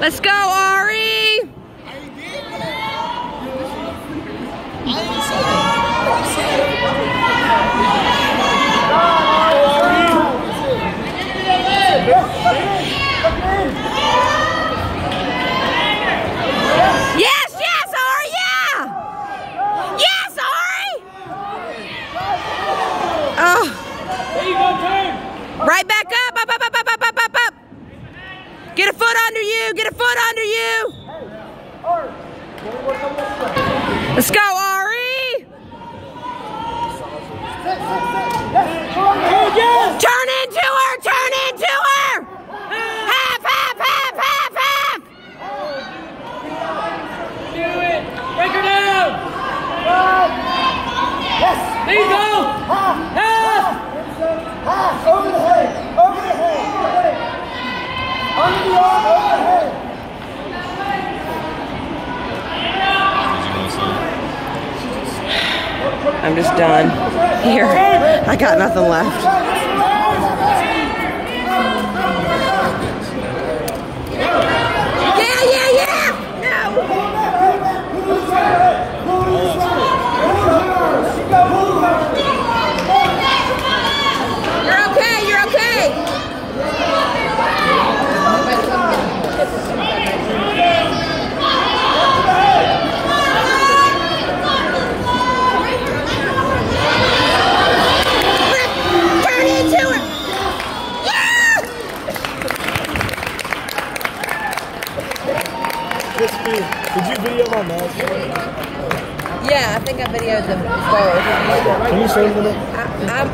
Let's go, Aurie! Get a foot under you, get a foot under you. Let's go, I'm just done. Here, I got nothing left. Did you video my mask? Yeah, I think I videoed them both. Can you save them? I, I'm,